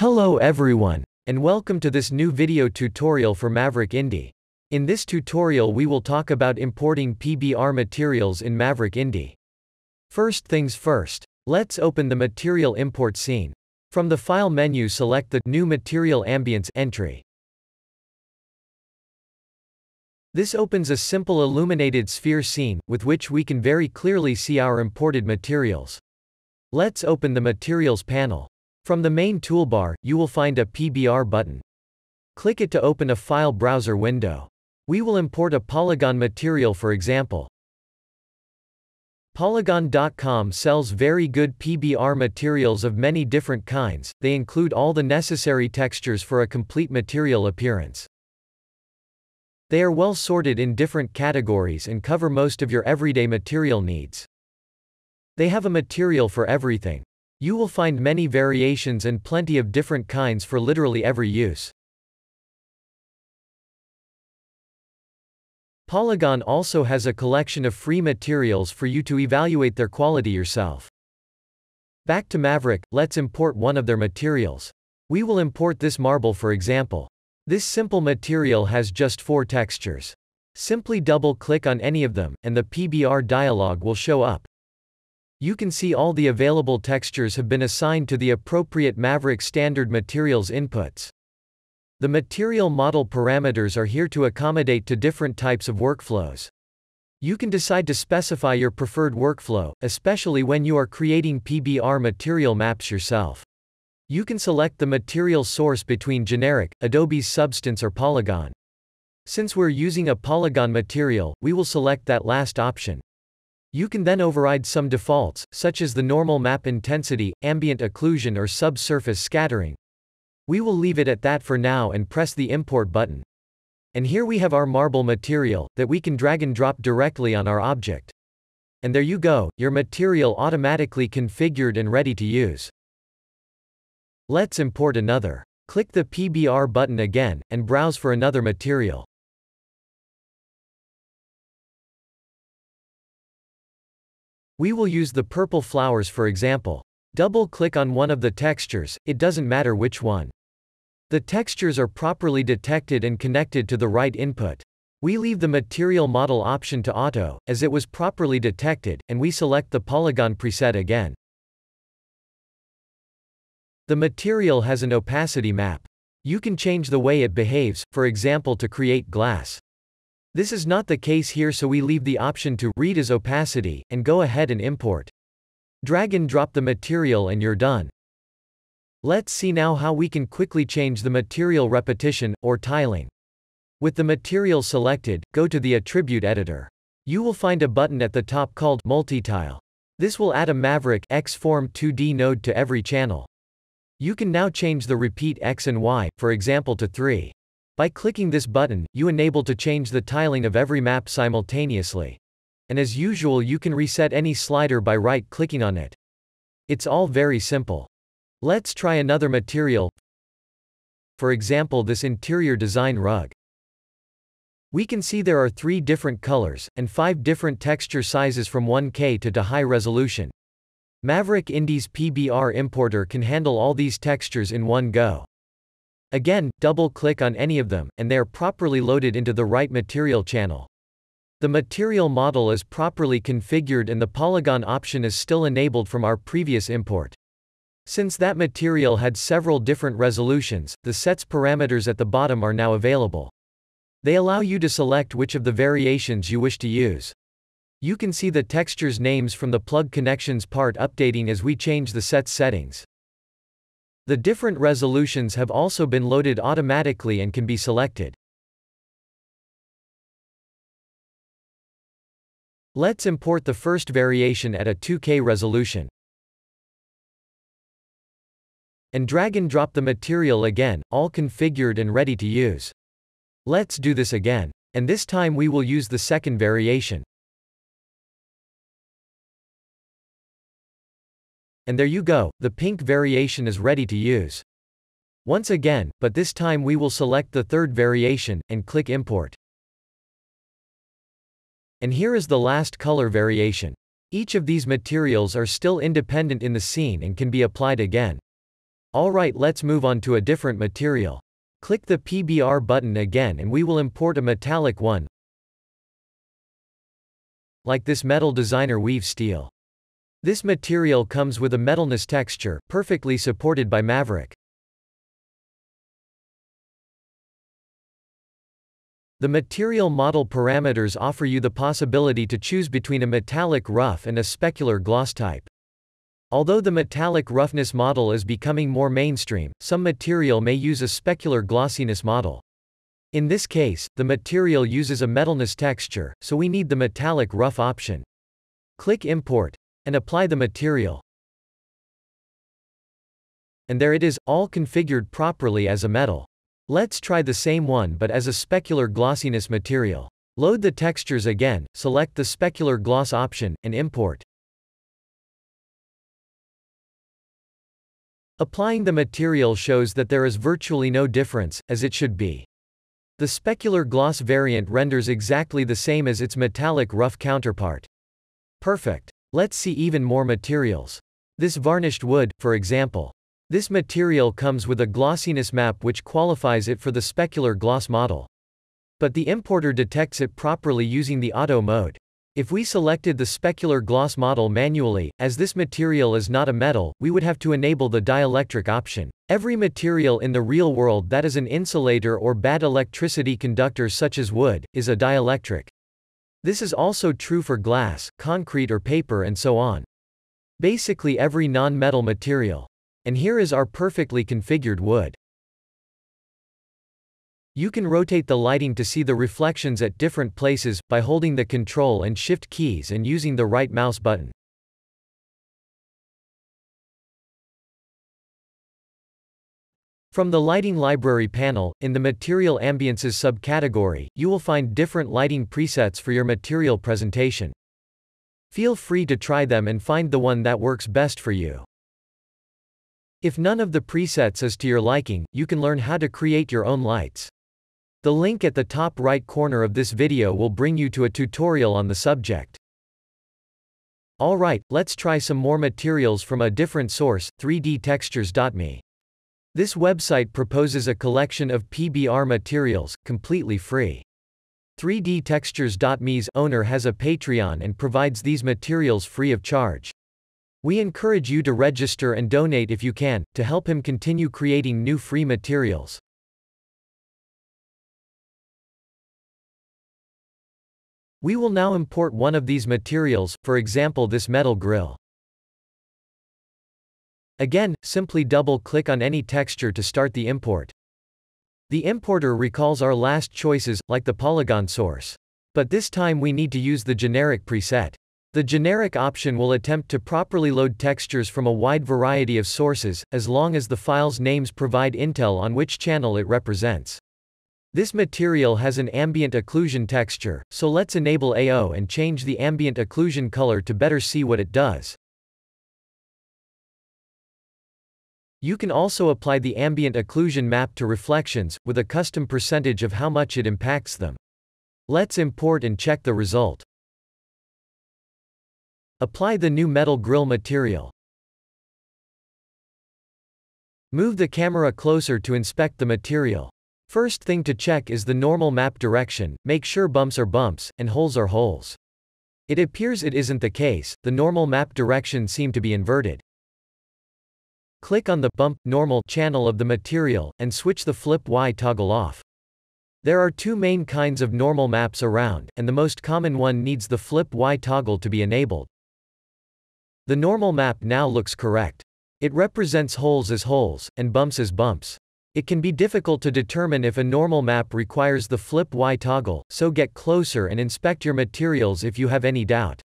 Hello everyone, and welcome to this new video tutorial for Maverick Indie. In this tutorial we will talk about importing PBR materials in Maverick Indie. First things first, let's open the material import scene. From the File menu select the New Material Ambience entry. This opens a simple illuminated sphere scene, with which we can very clearly see our imported materials. Let's open the Materials panel. From the main toolbar, you will find a PBR button. Click it to open a file browser window. We will import a Poliigon material for example. Poliigon.com sells very good PBR materials of many different kinds, they include all the necessary textures for a complete material appearance. They are well sorted in different categories and cover most of your everyday material needs. They have a material for everything. You will find many variations and plenty of different kinds for literally every use. Poliigon also has a collection of free materials for you to evaluate their quality yourself. Back to Maverick, let's import one of their materials. We will import this marble for example. This simple material has just four textures. Simply double-click on any of them, and the PBR dialog will show up. You can see all the available textures have been assigned to the appropriate Maverick standard materials inputs. The material model parameters are here to accommodate to different types of workflows. You can decide to specify your preferred workflow, especially when you are creating PBR material maps yourself. You can select the material source between generic, Adobe's Substance or Poliigon. Since we're using a Poliigon material, we will select that last option. You can then override some defaults, such as the normal map intensity, ambient occlusion or subsurface scattering. We will leave it at that for now and press the import button. And here we have our marble material, that we can drag and drop directly on our object. And there you go, your material automatically configured and ready to use. Let's import another. Click the PBR button again, and browse for another material. We will use the purple flowers for example. Double-click on one of the textures, it doesn't matter which one. The textures are properly detected and connected to the right input. We leave the material model option to auto, as it was properly detected, and we select the Poliigon preset again. The material has an opacity map. You can change the way it behaves, for example to create glass. This is not the case here so we leave the option to read as opacity, and go ahead and import. Drag and drop the material and you're done. Let's see now how we can quickly change the material repetition, or tiling. With the material selected, go to the attribute editor. You will find a button at the top called Multitile. This will add a Maverick X-Form 2D node to every channel. You can now change the repeat X and Y, for example to 3. By clicking this button, you enable to change the tiling of every map simultaneously. And as usual you can reset any slider by right-clicking on it. It's all very simple. Let's try another material. For example this interior design rug. We can see there are three different colors, and five different texture sizes from 1K to, to high resolution. Maverick Indie's PBR importer can handle all these textures in one go. Again, double-click on any of them, and they are properly loaded into the right material channel. The material model is properly configured and the Poliigon option is still enabled from our previous import. Since that material had several different resolutions, the sets parameters at the bottom are now available. They allow you to select which of the variations you wish to use. You can see the textures names from the plug connections part updating as we change the sets settings. The different resolutions have also been loaded automatically and can be selected. Let's import the first variation at a 2K resolution. And drag and drop the material again, all configured and ready to use. Let's do this again. And this time we will use the second variation. And there you go, the pink variation is ready to use. Once again, but this time we will select the third variation, and click Import. And here is the last color variation. Each of these materials are still independent in the scene and can be applied again. Alright let's move on to a different material. Click the PBR button again and we will import a metallic one, like this metal designer weave steel. This material comes with a metalness texture, perfectly supported by Maverick. The material model parameters offer you the possibility to choose between a metallic rough and a specular gloss type. Although the metallic roughness model is becoming more mainstream, some material may use a specular glossiness model. In this case, the material uses a metalness texture, so we need the metallic rough option. Click Import, and apply the material. And there it is, all configured properly as a metal. Let's try the same one but as a specular glossiness material. Load the textures again, select the specular gloss option, and import. Applying the material shows that there is virtually no difference, as it should be. The specular gloss variant renders exactly the same as its metallic rough counterpart. Perfect. Let's see even more materials. This varnished wood, for example. This material comes with a glossiness map which qualifies it for the specular gloss model. But the importer detects it properly using the auto mode. If we selected the specular gloss model manually, as this material is not a metal, we would have to enable the dielectric option. Every material in the real world that is an insulator or bad electricity conductor such as wood, is a dielectric. This is also true for glass, concrete or paper and so on. Basically every non-metal material. And here is our perfectly configured wood. You can rotate the lighting to see the reflections at different places, by holding the Control and Shift keys and using the right mouse button. From the Lighting Library panel, in the Material Ambiances subcategory, you will find different lighting presets for your material presentation. Feel free to try them and find the one that works best for you. If none of the presets is to your liking, you can learn how to create your own lights. The link at the top right corner of this video will bring you to a tutorial on the subject. Alright, let's try some more materials from a different source, 3dtextures.me. This website proposes a collection of PBR materials, completely free. 3dtextures.me's owner has a Patreon and provides these materials free of charge. We encourage you to register and donate if you can, to help him continue creating new free materials. We will now import one of these materials, for example this metal grill. Again, simply double-click on any texture to start the import. The importer recalls our last choices, like the Poliigon source. But this time we need to use the generic preset. The generic option will attempt to properly load textures from a wide variety of sources, as long as the file's names provide intel on which channel it represents. This material has an ambient occlusion texture, so let's enable AO and change the ambient occlusion color to better see what it does. You can also apply the ambient occlusion map to reflections, with a custom percentage of how much it impacts them. Let's import and check the result. Apply the new metal grill material. Move the camera closer to inspect the material. First thing to check is the normal map direction, make sure bumps are bumps, and holes are holes. It appears it isn't the case, the normal map direction seem to be inverted. Click on the bump normal channel of the material, and switch the flip Y toggle off. There are two main kinds of normal maps around, and the most common one needs the flip Y toggle to be enabled. The normal map now looks correct. It represents holes as holes, and bumps as bumps. It can be difficult to determine if a normal map requires the flip Y toggle, so get closer and inspect your materials if you have any doubt.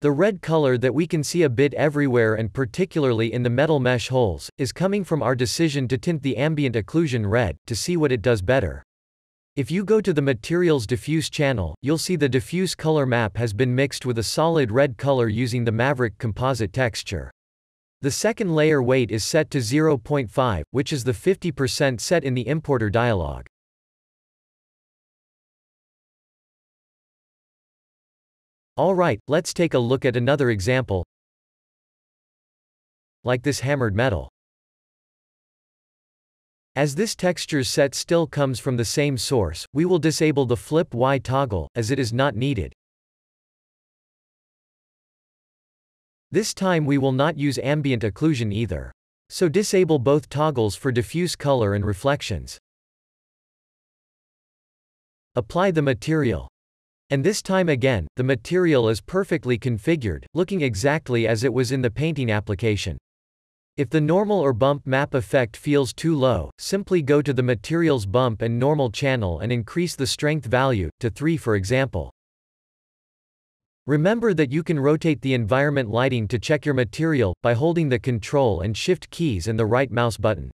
The red color that we can see a bit everywhere and particularly in the metal mesh holes, is coming from our decision to tint the ambient occlusion red, to see what it does better. If you go to the materials diffuse channel, you'll see the diffuse color map has been mixed with a solid red color using the Maverick composite texture. The second layer weight is set to 0.5, which is the 50% set in the importer dialog. Alright, let's take a look at another example. Like this hammered metal. As this textures set still comes from the same source, we will disable the flip Y toggle, as it is not needed. This time we will not use ambient occlusion either. So disable both toggles for diffuse color and reflections. Apply the material. And this time again, the material is perfectly configured, looking exactly as it was in the painting application. If the normal or bump map effect feels too low, simply go to the materials bump and normal channel and increase the strength value, to 3 for example. Remember that you can rotate the environment lighting to check your material, by holding the Ctrl and Shift keys and the right mouse button.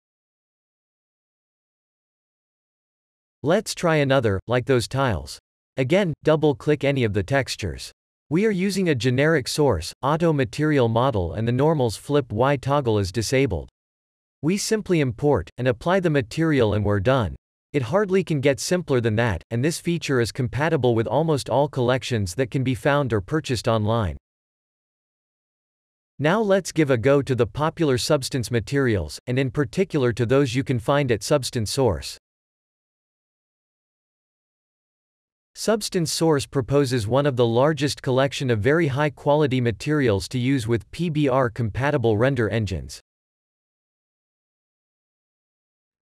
Let's try another, like those tiles. Again, double-click any of the textures. We are using a generic source, auto material model and the normals flip Y toggle is disabled. We simply import, and apply the material and we're done. It hardly can get simpler than that, and this feature is compatible with almost all collections that can be found or purchased online. Now let's give a go to the popular substance materials, and in particular to those you can find at Substance Source. Substance Source proposes one of the largest collection of very high-quality materials to use with PBR-compatible render engines.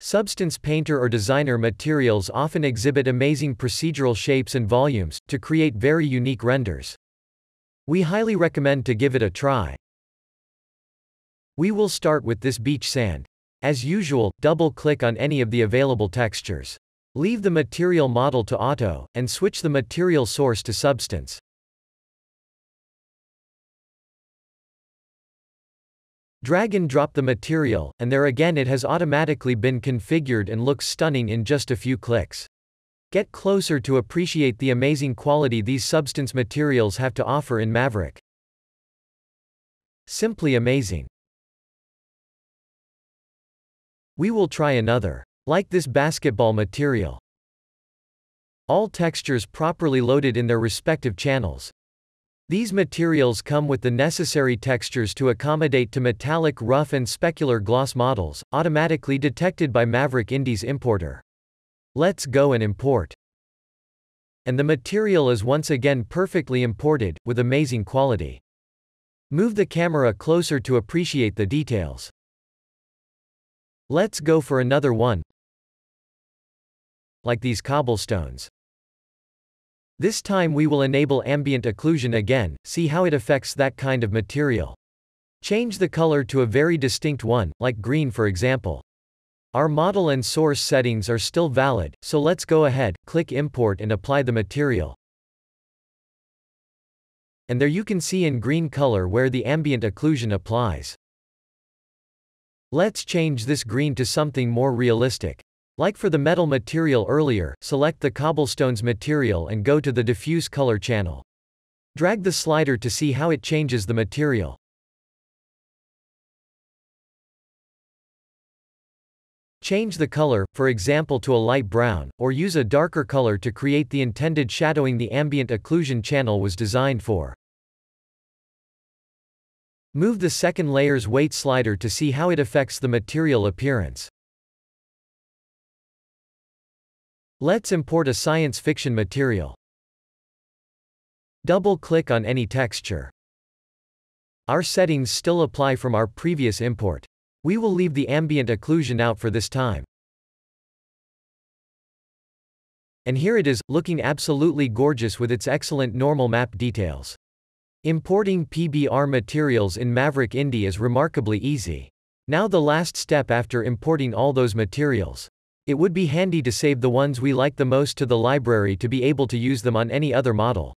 Substance painter or designer materials often exhibit amazing procedural shapes and volumes, to create very unique renders. We highly recommend to give it a try. We will start with this beach sand. As usual, double-click on any of the available textures. Leave the material model to auto, and switch the material source to substance. Drag and drop the material, and there again it has automatically been configured and looks stunning in just a few clicks. Get closer to appreciate the amazing quality these substance materials have to offer in Maverick. Simply amazing. We will try another. Like this basketball material. All textures properly loaded in their respective channels. These materials come with the necessary textures to accommodate to metallic rough and specular gloss models, automatically detected by Maverick Indie's importer. Let's go and import. And the material is once again perfectly imported, with amazing quality. Move the camera closer to appreciate the details. Let's go for another one, like these cobblestones. This time we will enable ambient occlusion again, see how it affects that kind of material. Change the color to a very distinct one, like green for example. Our model and source settings are still valid, so let's go ahead, click import and apply the material. And there you can see in green color where the ambient occlusion applies. Let's change this green to something more realistic. Like for the metal material earlier, select the cobblestones material and go to the diffuse color channel. Drag the slider to see how it changes the material. Change the color, for example to a light brown, or use a darker color to create the intended shadowing the ambient occlusion channel was designed for. Move the second layer's weight slider to see how it affects the material appearance. Let's import a science fiction material. Double-click on any texture. Our settings still apply from our previous import. We will leave the ambient occlusion out for this time. And here it is, looking absolutely gorgeous with its excellent normal map details. Importing PBR materials in Maverick Indie is remarkably easy. Now the last step after importing all those materials. It would be handy to save the ones we like the most to the library to be able to use them on any other model.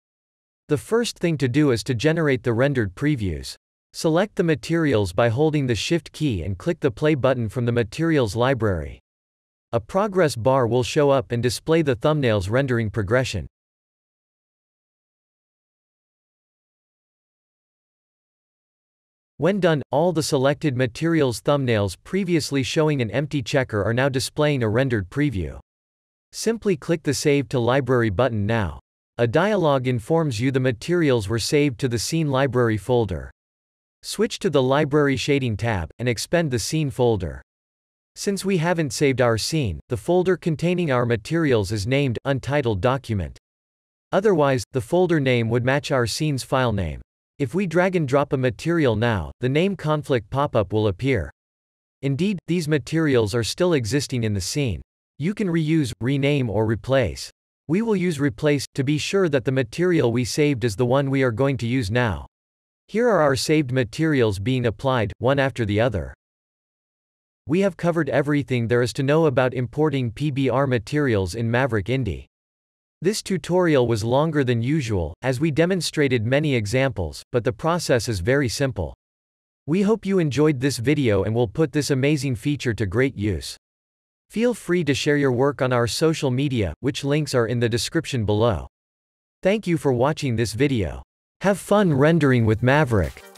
The first thing to do is to generate the rendered previews. Select the materials by holding the Shift key and click the play button from the materials library. A progress bar will show up and display the thumbnail's rendering progression. When done, all the selected materials thumbnails previously showing an empty checker are now displaying a rendered preview. Simply click the Save to Library button now. A dialog informs you the materials were saved to the Scene Library folder. Switch to the Library Shading tab, and expend the Scene folder. Since we haven't saved our scene, the folder containing our materials is named Untitled Document. Otherwise, the folder name would match our scene's file name. If we drag and drop a material now, the name conflict pop-up will appear. Indeed, these materials are still existing in the scene. You can reuse, rename or replace. We will use replace, to be sure that the material we saved is the one we are going to use now. Here are our saved materials being applied, one after the other. We have covered everything there is to know about importing PBR materials in Maverick Indie. This tutorial was longer than usual, as we demonstrated many examples, but the process is very simple. We hope you enjoyed this video and will put this amazing feature to great use. Feel free to share your work on our social media, which links are in the description below. Thank you for watching this video. Have fun rendering with Maverick.